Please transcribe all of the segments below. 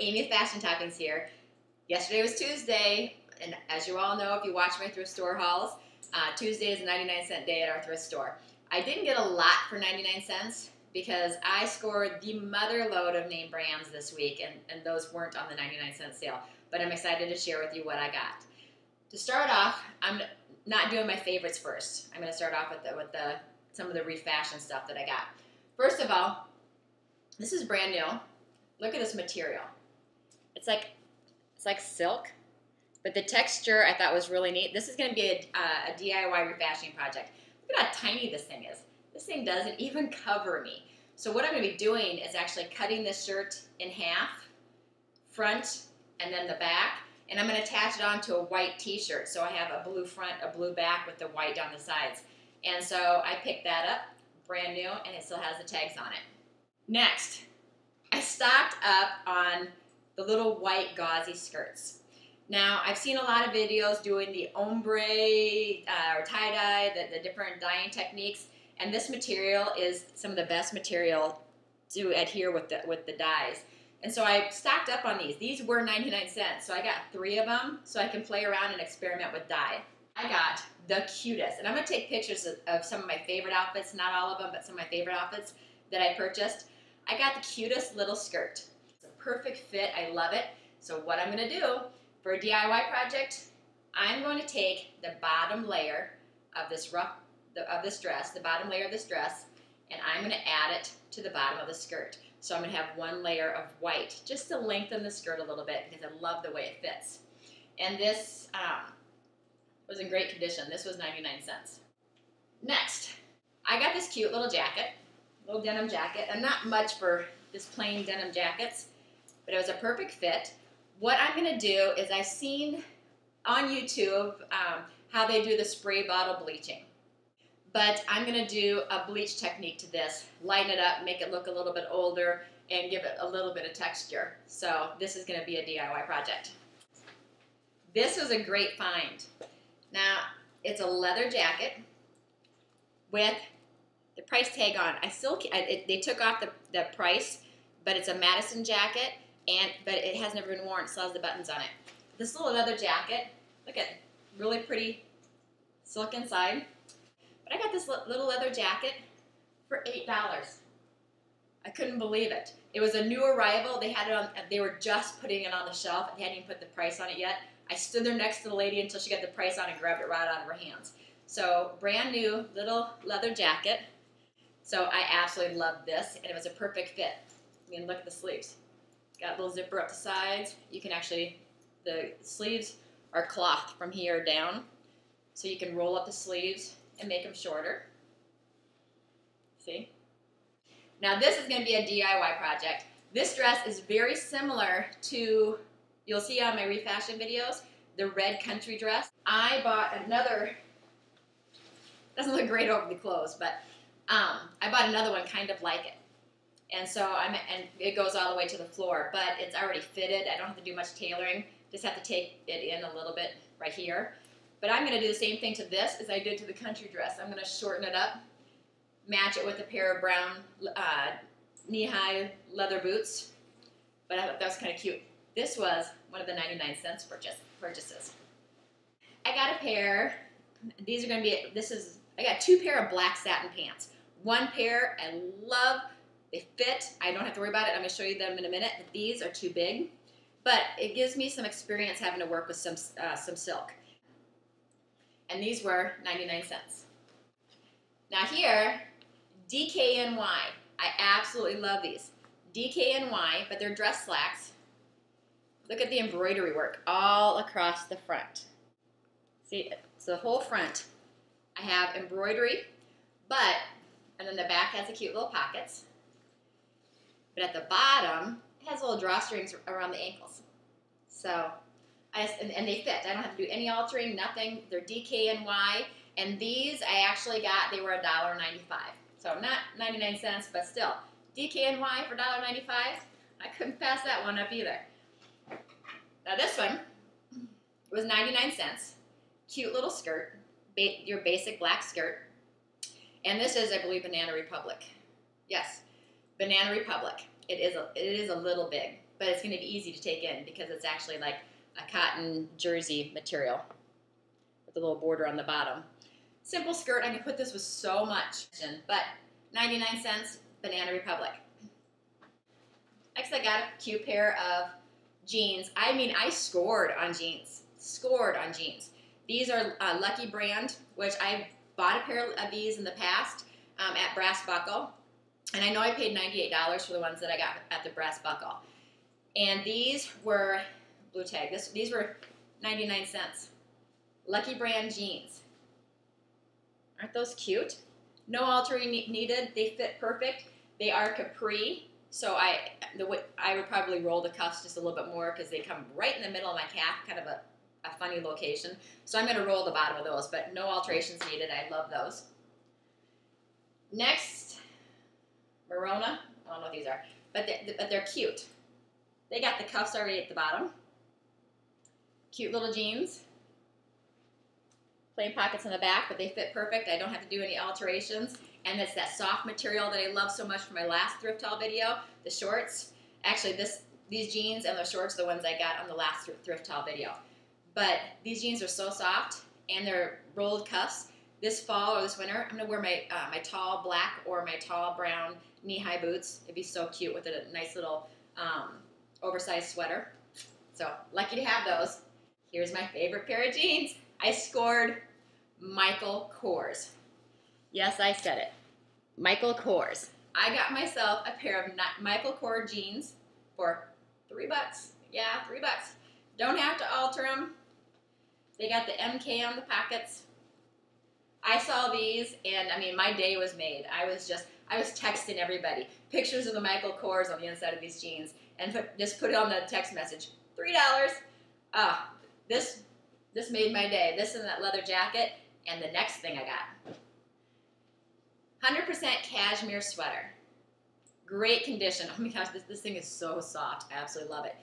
Amy Fashion Toppings here. Yesterday was Tuesday, and as you all know, if you watch my thrift store hauls, uh, Tuesday is a 99 cent day at our thrift store. I didn't get a lot for 99 cents because I scored the mother load of name brands this week, and, and those weren't on the 99 cent sale. But I'm excited to share with you what I got. To start off, I'm not doing my favorites first. I'm going to start off with the, with the some of the refashion stuff that I got. First of all, this is brand new. Look at this material. It's like it's like silk, but the texture I thought was really neat. This is going to be a, uh, a DIY refashioning project. Look at how tiny this thing is. This thing doesn't even cover me. So what I'm going to be doing is actually cutting this shirt in half, front and then the back, and I'm going to attach it onto a white t-shirt. So I have a blue front, a blue back with the white down the sides. And so I picked that up, brand new, and it still has the tags on it. Next, I stocked up on the little white gauzy skirts. Now, I've seen a lot of videos doing the ombre uh, or tie-dye, the, the different dyeing techniques, and this material is some of the best material to adhere with the, with the dyes. And so I stocked up on these. These were 99 cents, so I got three of them so I can play around and experiment with dye. I got the cutest, and I'm to take pictures of, of some of my favorite outfits, not all of them, but some of my favorite outfits that I purchased. I got the cutest little skirt. Perfect fit. I love it. So what I'm going to do for a DIY project, I'm going to take the bottom layer of this rough of this dress, the bottom layer of this dress, and I'm going to add it to the bottom of the skirt. So I'm going to have one layer of white just to lengthen the skirt a little bit because I love the way it fits. And this um, was in great condition. This was 99 cents. Next, I got this cute little jacket little denim jacket, and not much for just plain denim jackets, but it was a perfect fit. What I'm going to do is I've seen on YouTube um, how they do the spray bottle bleaching. But I'm going to do a bleach technique to this, lighten it up, make it look a little bit older, and give it a little bit of texture. So this is going to be a DIY project. This was a great find. Now, it's a leather jacket with the price tag on. I still I, it, they took off the, the price, but it's a Madison jacket, and but it has never been worn. It still has the buttons on it. This little leather jacket, look at really pretty silk inside. But I got this little leather jacket for eight dollars. I couldn't believe it. It was a new arrival. They had it on. They were just putting it on the shelf. They hadn't even put the price on it yet. I stood there next to the lady until she got the price on and grabbed it right out of her hands. So brand new little leather jacket. So I absolutely love this, and it was a perfect fit. I mean, look at the sleeves. Got a little zipper up the sides. You can actually, the sleeves are cloth from here down, so you can roll up the sleeves and make them shorter. See? Now this is going to be a DIY project. This dress is very similar to, you'll see on my refashion videos, the red country dress. I bought another, doesn't look great over the clothes, but um, I bought another one kind of like it. And so I'm, and it goes all the way to the floor, but it's already fitted. I don't have to do much tailoring. Just have to take it in a little bit right here. But I'm going to do the same thing to this as I did to the country dress. I'm going to shorten it up, match it with a pair of brown uh, knee-high leather boots. But I thought that was kind of cute. This was one of the 99 cents purchase, purchases. I got a pair. These are going to be, this is, I got two pair of black satin pants. One pair I love. They fit. I don't have to worry about it. I'm going to show you them in a minute. But these are too big. But it gives me some experience having to work with some, uh, some silk. And these were 99 cents. Now here, DKNY. I absolutely love these. DKNY, but they're dress slacks. Look at the embroidery work all across the front. See, so the whole front, I have embroidery, but and then the back has the cute little pockets. But at the bottom, it has little drawstrings around the ankles. So, I just, and, and, they fit. I don't have to do any altering, nothing. They're DKNY. And these I actually got, they were $1.95. So not 99 cents, but still. DKNY for $1.95. I couldn't pass that one up either. Now this one was 99 cents. Cute little skirt. Ba your basic black skirt. And this is, I believe, Banana Republic. Yes, Banana Republic. It is a, it is a little big. but it's going to be easy to take in because it's actually like a cotton jersey material with a little border on the bottom. Simple skirt. I can put this with so much, but 99 cents, Banana Republic. Next, I got a cute pair of jeans. I mean, I scored on jeans. Scored on jeans. These are uh, Lucky Brand, which I bought a pair of these in the past um, at Brass Buckle. And I know I paid $98 for the ones that I got at the Brass Buckle. And these were, blue tag, this, these were 99 cents. Lucky Brand jeans. Aren't those cute? No altering needed. They fit perfect. They are capri, so I the I would probably roll the cuffs just a little bit more because they come right in the middle of my calf, kind of a, a funny location. So I'm going to roll the bottom of those, but no alterations needed. I love those. Next, Merona. I don't know what these are, but they, but they're cute. They got the cuffs already at the bottom. Cute little jeans. Plain pockets in the back, but they fit perfect. I don't have to do any alterations. And it's that soft material that I love so much from my last thrift haul video, the shorts. Actually, this these jeans and the shorts are the ones I got on the last thrift haul video. But these jeans are so soft and they're rolled cuffs. This fall or this winter, I'm gonna wear my uh, my tall black or my tall brown knee-high boots. It'd be so cute with a nice little um, oversized sweater. So lucky to have those. Here's my favorite pair of jeans. I scored Michael Kors. Yes, I said it. Michael Kors. I got myself a pair of Michael Kors jeans for three bucks. Yeah, three bucks. Don't have to alter them. They got the MK on the pockets. I saw these, and I mean, my day was made. I was just, I was texting everybody pictures of the Michael Kors on the inside of these jeans, and put, just put it on the text message. Three dollars. Ah, this, this made my day. This and that leather jacket, and the next thing I got. 100% cashmere sweater. Great condition. Oh my gosh, this, this thing is so soft. I absolutely love it.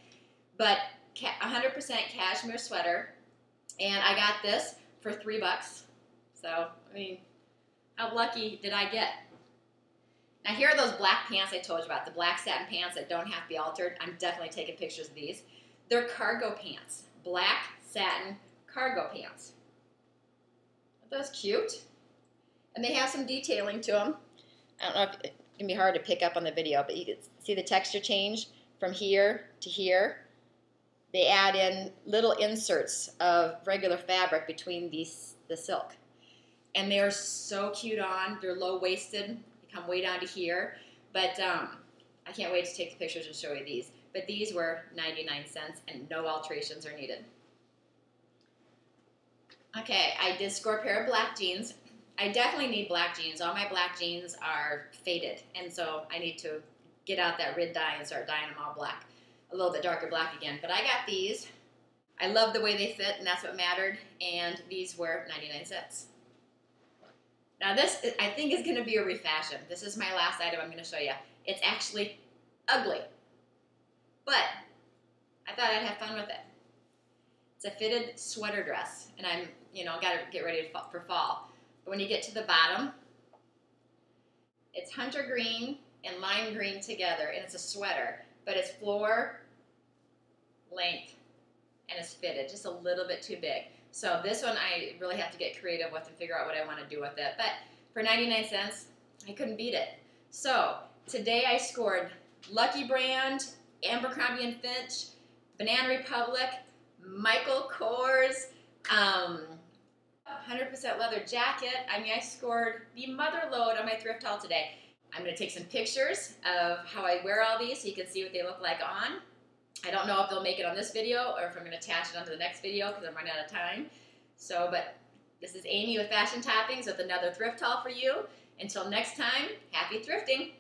But 100% cashmere sweater, and I got this for three bucks. So, I mean, how lucky did I get? Now here are those black pants I told you about, the black satin pants that don't have to be altered. I'm definitely taking pictures of these. They're cargo pants, black satin cargo pants. Aren't those cute? And they have some detailing to them. I don't know if it can be hard to pick up on the video, but you can see the texture change from here to here. They add in little inserts of regular fabric between these the silk. And they're so cute on. They're low-waisted. They come way down to here. But um, I can't wait to take the pictures and show you these. But these were 99 cents and no alterations are needed. Okay, I did score a pair of black jeans. I definitely need black jeans. All my black jeans are faded, and so I need to get out that red dye and start dyeing them all black, a little bit darker black again. But I got these. I love the way they fit, and that's what mattered. And these were 99 cents. Now this, I think, is going to be a refashion. This is my last item I'm going to show you. It's actually ugly, but I thought I'd have fun with it. It's a fitted sweater dress, and I'm, you know, got to get ready for fall. But when you get to the bottom, it's hunter green and lime green together, and it's a sweater, but it's floor length and it's fitted just a little bit too big. So this one I really have to get creative with and figure out what I want to do with it. But for 99 cents, I couldn't beat it. So today I scored Lucky Brand, Abercrombie and Fitch, Banana Republic, Michael Kors, um, 100% leather jacket. I mean, I scored the mother load on my thrift haul today. I'm going to take some pictures of how I wear all these so you can see what they look like on. I don't know if they'll make it on this video or if I'm going to attach it onto the next video because I'm running out of time. So, but this is Amy with Fashion Toppings with another thrift haul for you. Until next time, happy thrifting!